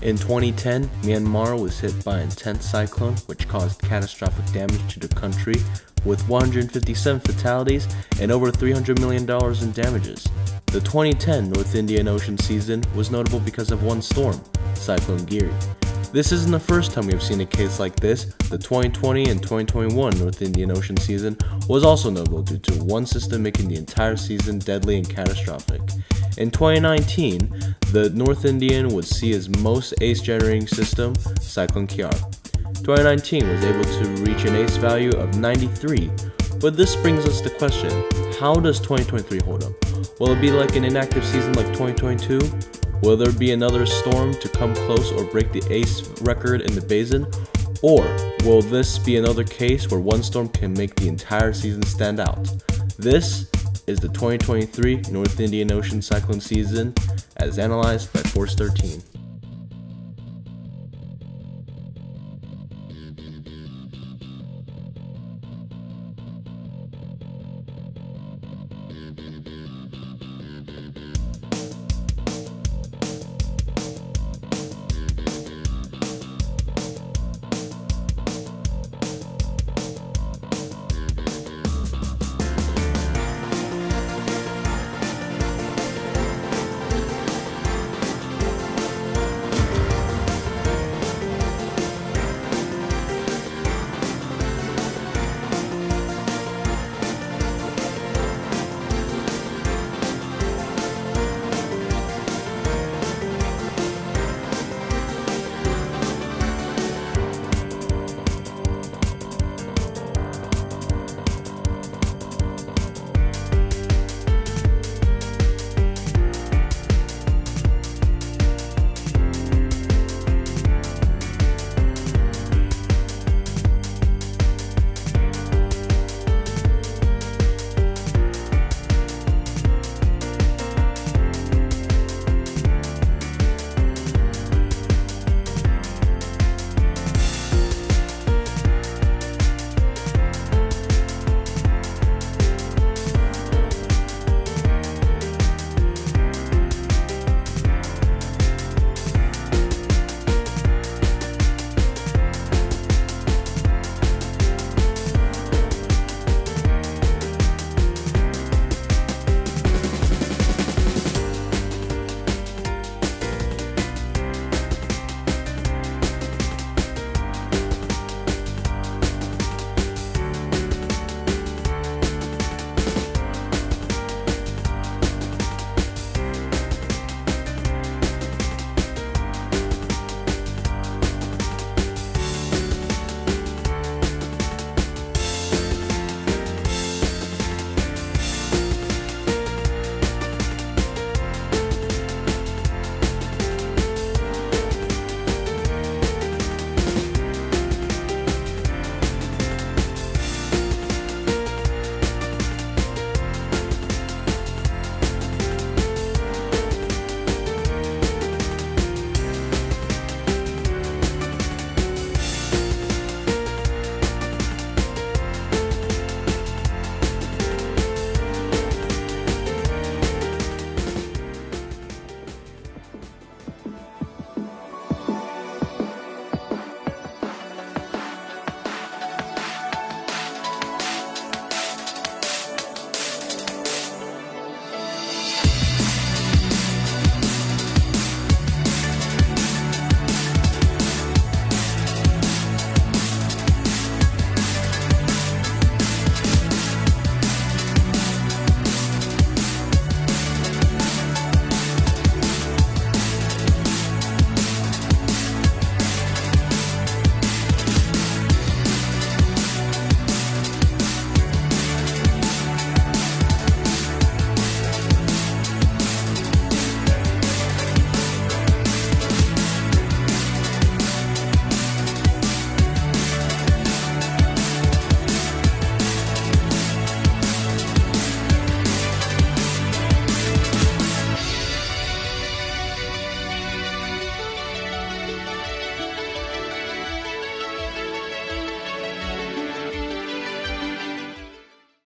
In 2010, Myanmar was hit by an intense cyclone which caused catastrophic damage to the country with 157 fatalities and over $300 million in damages. The 2010 North Indian Ocean season was notable because of one storm, Cyclone Giri. This isn't the first time we have seen a case like this. The 2020 and 2021 North Indian Ocean season was also notable due to one system making the entire season deadly and catastrophic. In 2019, the North Indian would see its most ace generating system, Cyclone Kyar. 2019 was able to reach an ace value of 93, but this brings us to question, how does 2023 hold up? Will it be like an inactive season like 2022? Will there be another storm to come close or break the ace record in the basin? Or will this be another case where one storm can make the entire season stand out? This is the 2023 North Indian Ocean cyclone season as analyzed by Force 13.